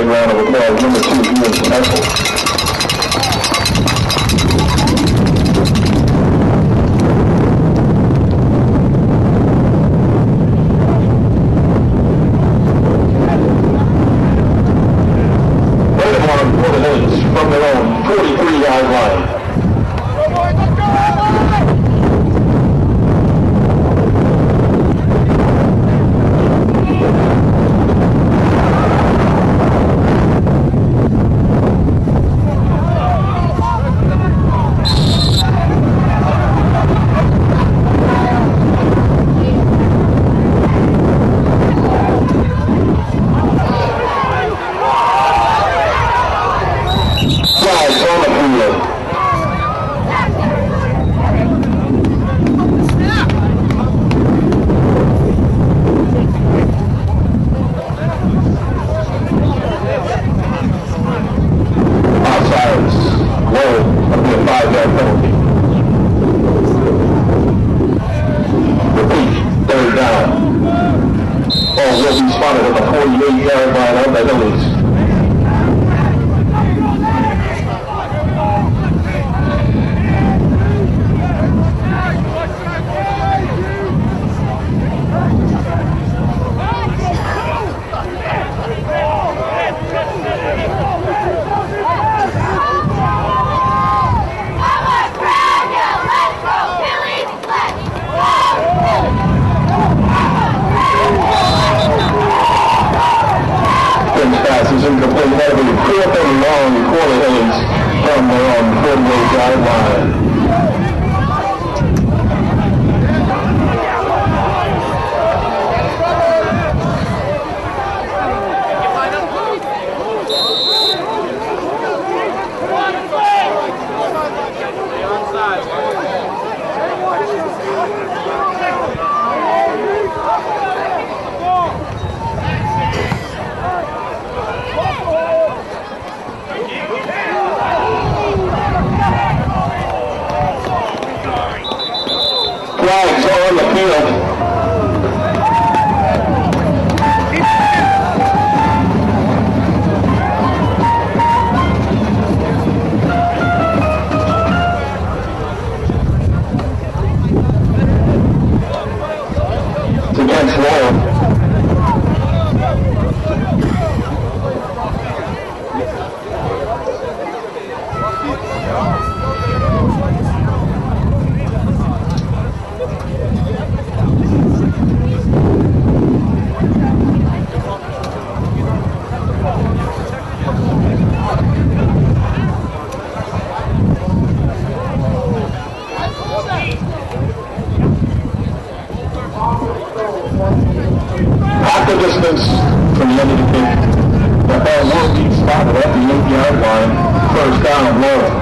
big round of applause. Number two, Ian Kessel. top of the 8-yard line. First down, Lawrence.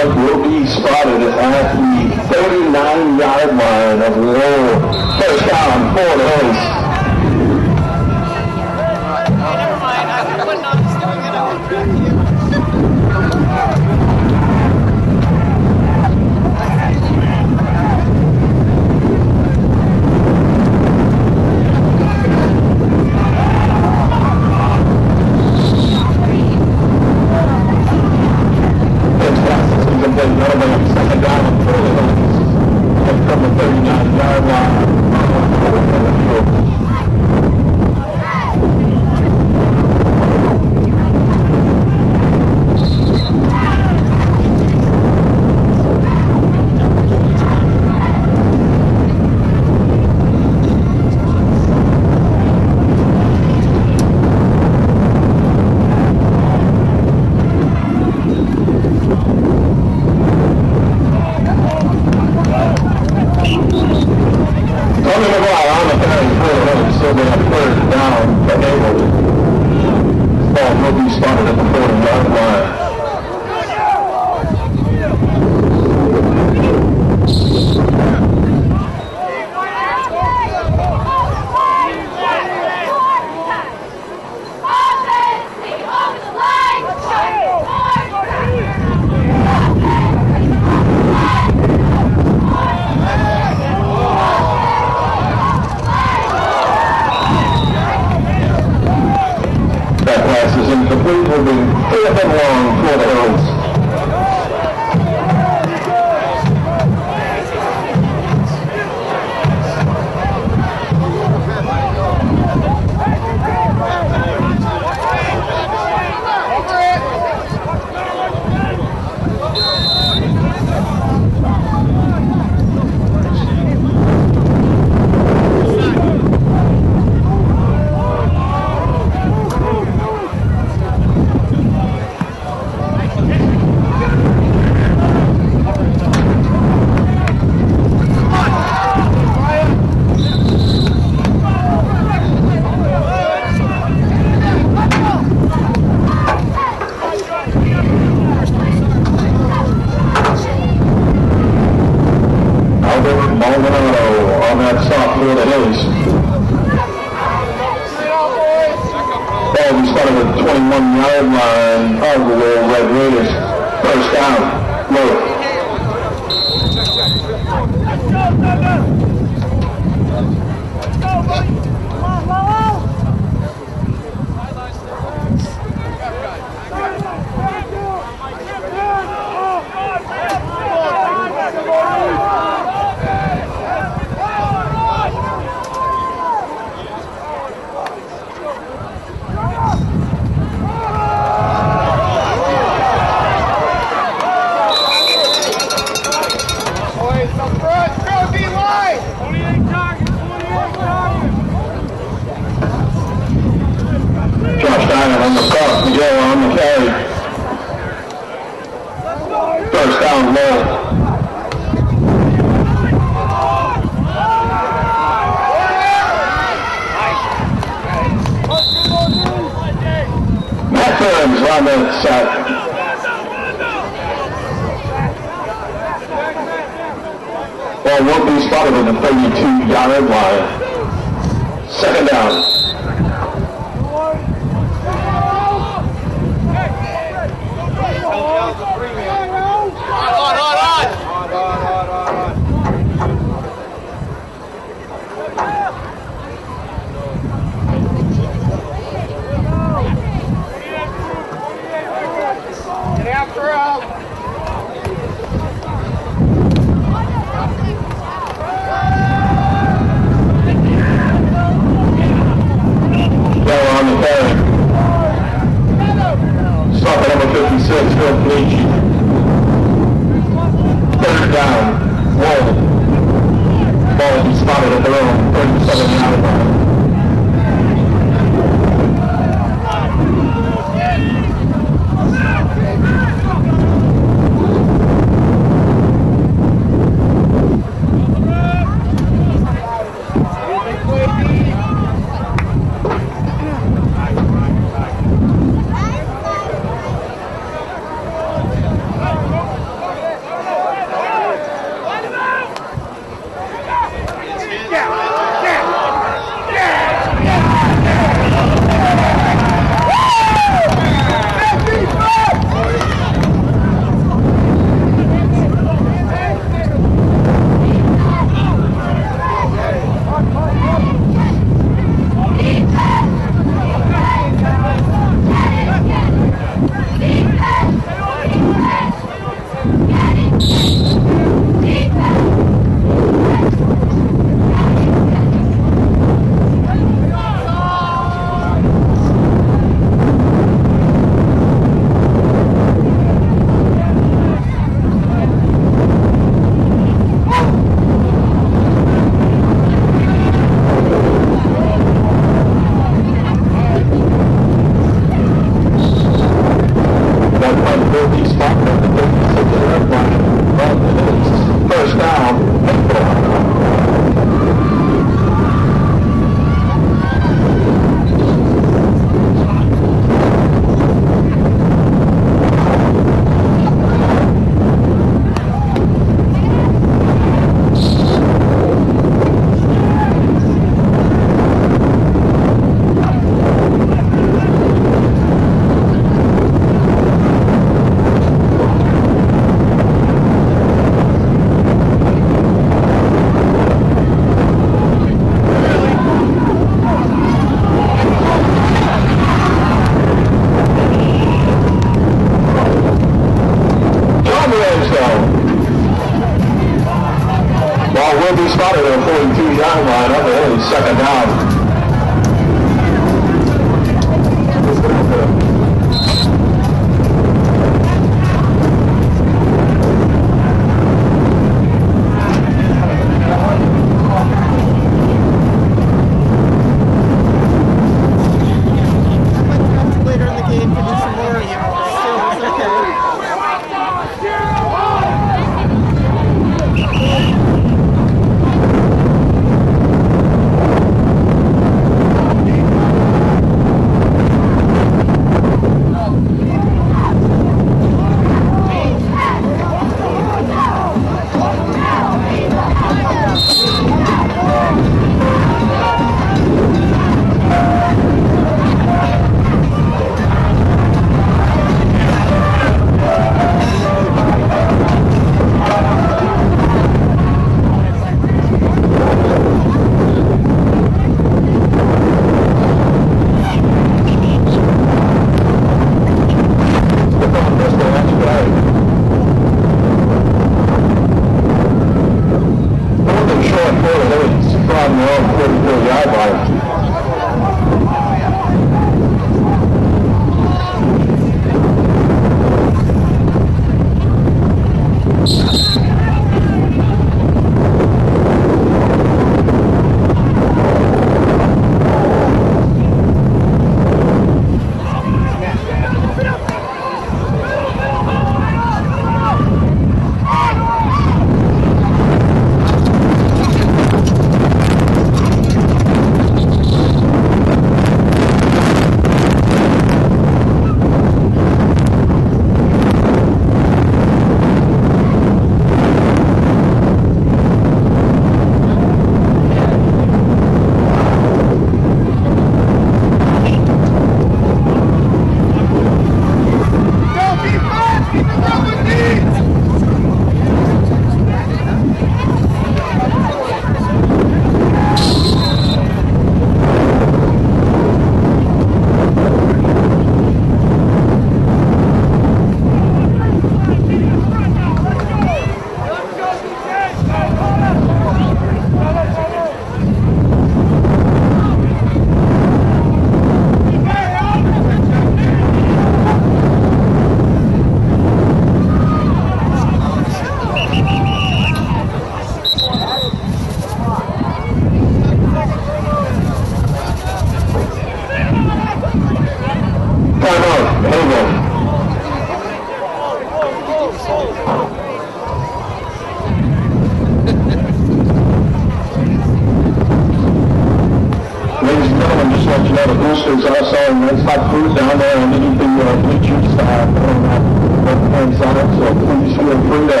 Food down there underneath the uh, bleachers uh, on that left-hand side. So please feel free to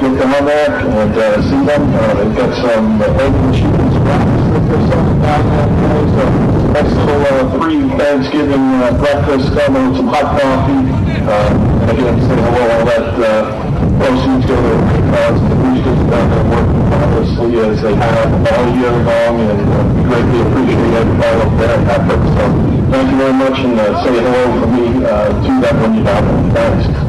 get down there and uh, see them. Uh, they've got some uh, egg and chicken scraps that they're selling down there today. So nice little uh, pre-Thanksgiving uh, breakfast coming with some hot coffee. Uh, and again, say hello, all that uh, proceeds go to the cause the boosters down there working tirelessly as they have all year long, and uh, greatly appreciate everybody up there at effort. So thank you very much, and uh, say hello from me uh, to when you're down there. Thanks.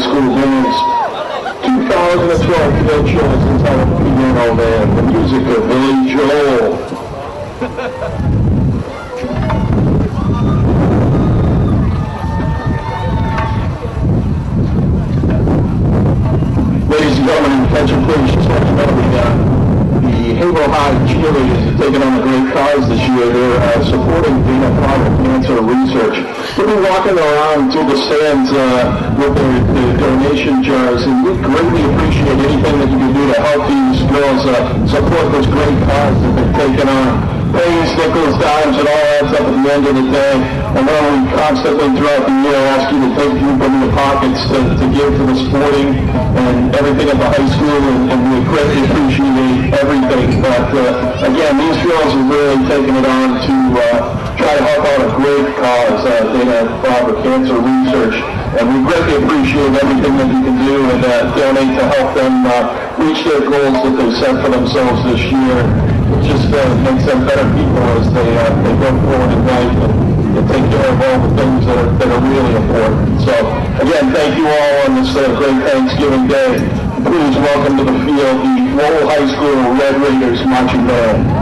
school set for themselves this year. It just uh, makes them better people as they uh, they go forward in life and, and, take care of all the things that are, that are really important. So again, thank you all on this uh, great Thanksgiving Day. Please welcome to the field the Lowell High School Red Raiders marching band.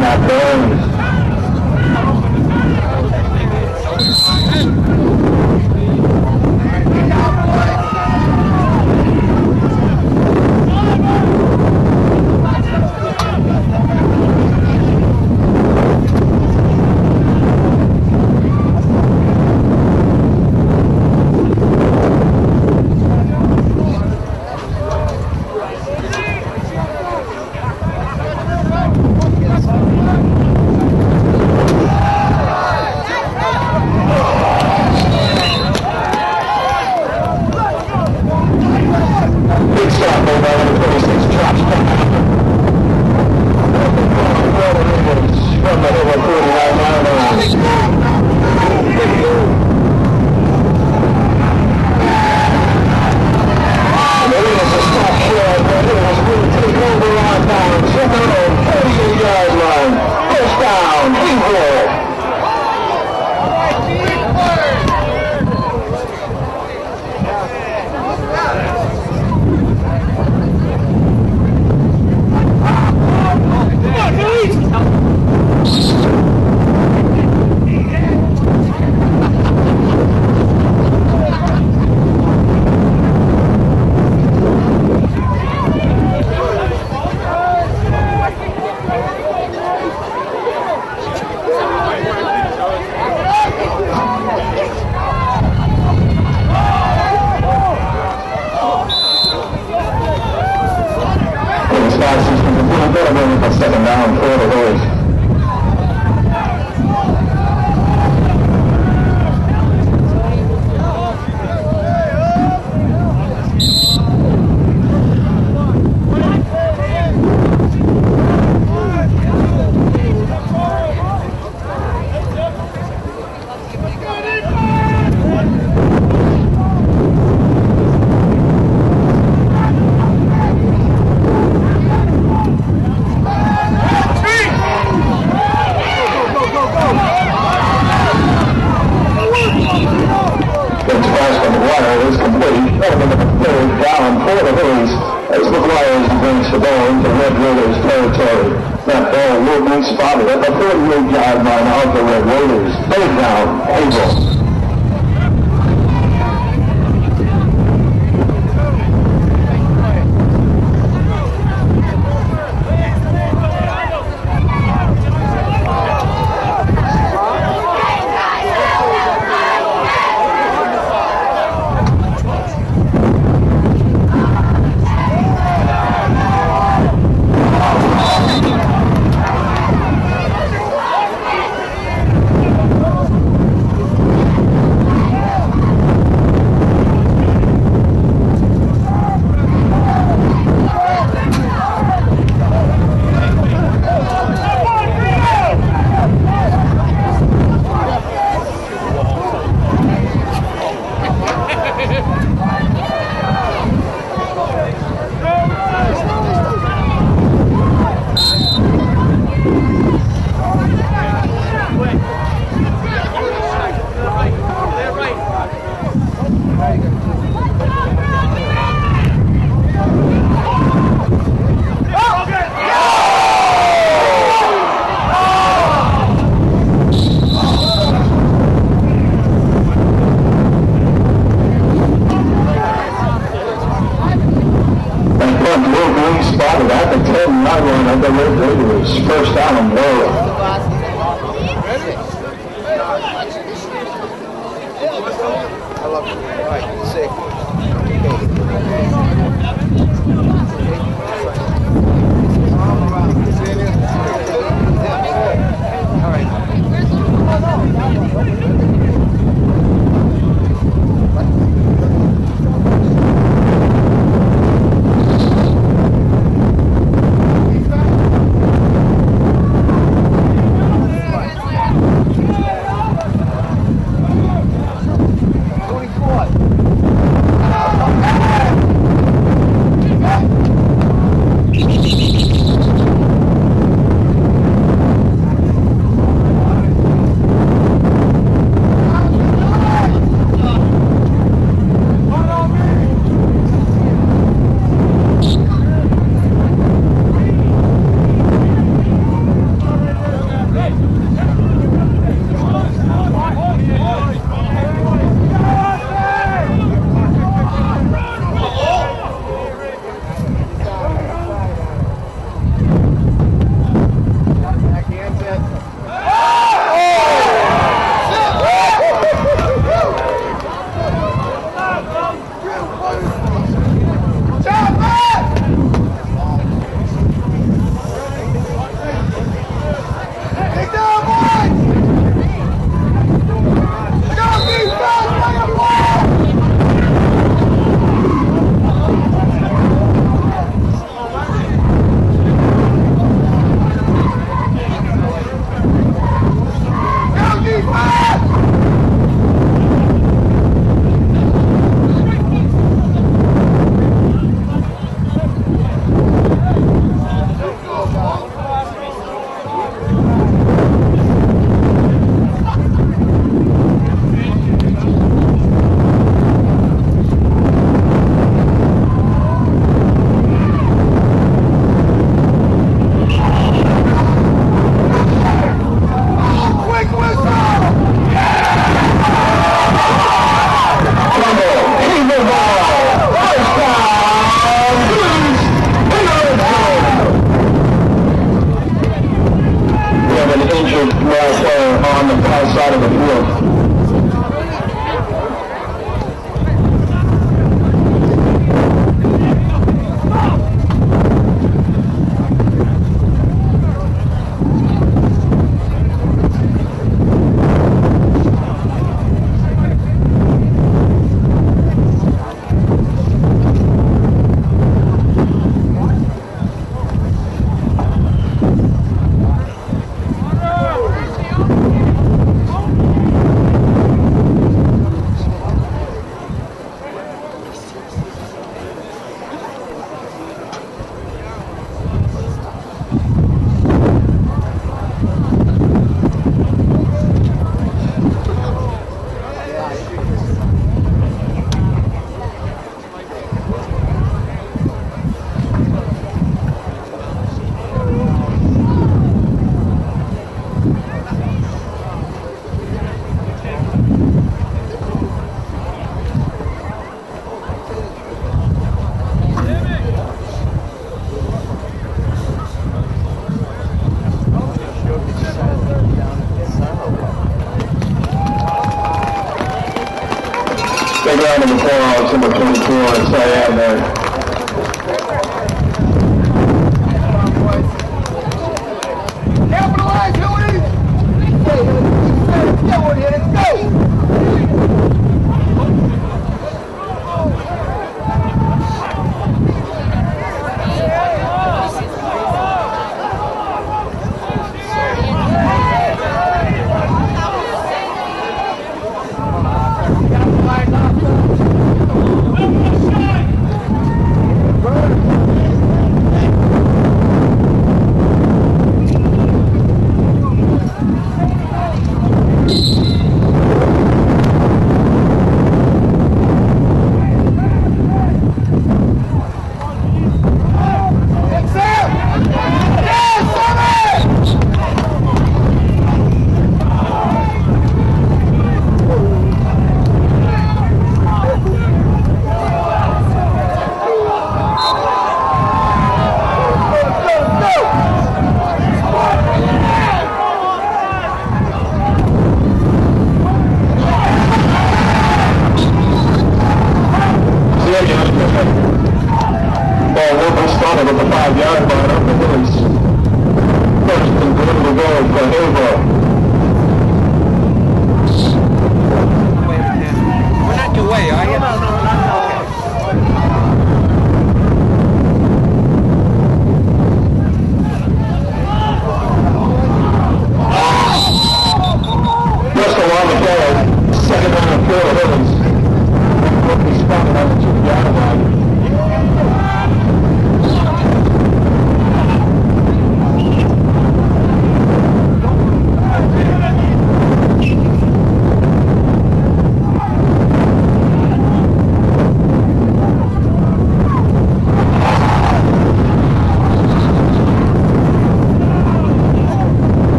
Number eight,